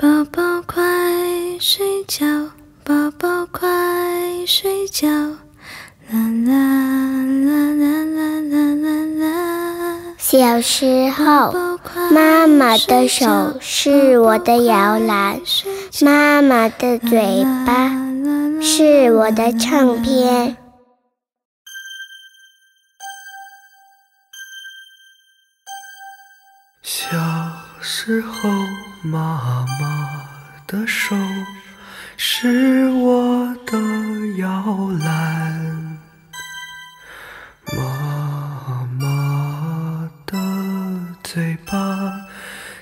宝宝快睡觉，宝宝快睡觉，啦啦啦啦啦啦啦啦。小时候，妈妈的手是我的摇篮，妈妈的嘴巴是我的唱片。小时候，妈妈的手是我的摇篮，妈妈的嘴巴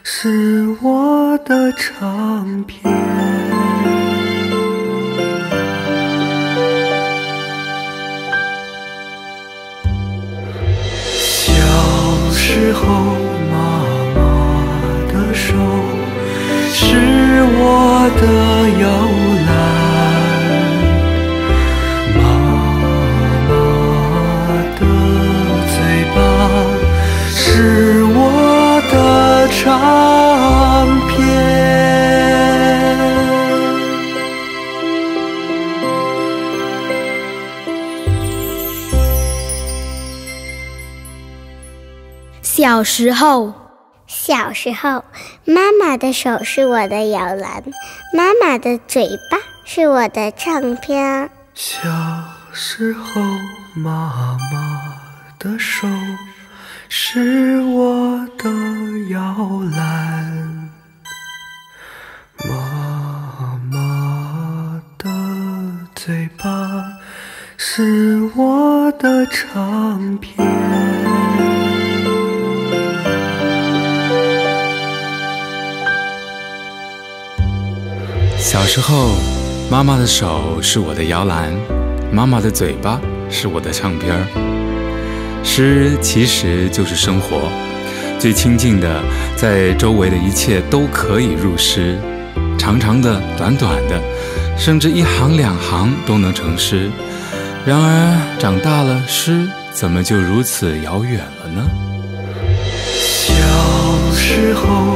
是我的唱片。小时候。小时候。小时候，妈妈的手是我的摇篮，妈妈的嘴巴是我的唱片。小时候，妈妈的手是我的摇篮，妈妈的嘴巴是我的唱片。小时候妈妈的手是我的摇篮妈妈的嘴巴是我的唱片儿。诗其实就是生活最亲近的在周围的一切都可以入诗。长长的短短的甚至一行两行都能成诗。然而长大了诗怎么就如此遥远了呢？小时候